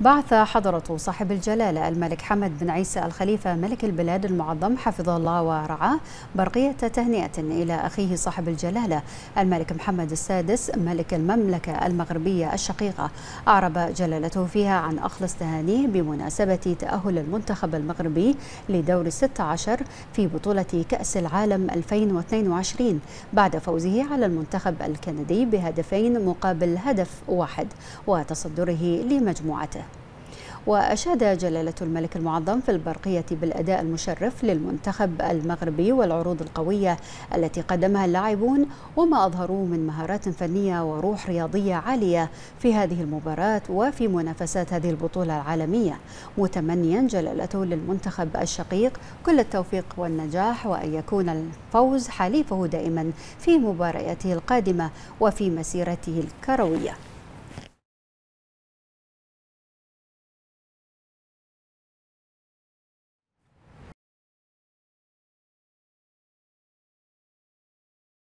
بعث حضرة صاحب الجلالة الملك حمد بن عيسى الخليفة ملك البلاد المعظم حفظه الله ورعاه برقية تهنئة إلى أخيه صاحب الجلالة الملك محمد السادس ملك المملكة المغربية الشقيقة. أعرب جلالته فيها عن أخلص تهانيه بمناسبة تأهل المنتخب المغربي لدور 16 في بطولة كأس العالم 2022 بعد فوزه على المنتخب الكندي بهدفين مقابل هدف واحد وتصدره لمجموعته. وأشاد جلالة الملك المعظم في البرقية بالأداء المشرف للمنتخب المغربي والعروض القوية التي قدمها اللاعبون وما أظهروه من مهارات فنية وروح رياضية عالية في هذه المباراة وفي منافسات هذه البطولة العالمية. متمنيا جلالته للمنتخب الشقيق كل التوفيق والنجاح وأن يكون الفوز حليفه دائما في مبارياته القادمة وفي مسيرته الكروية.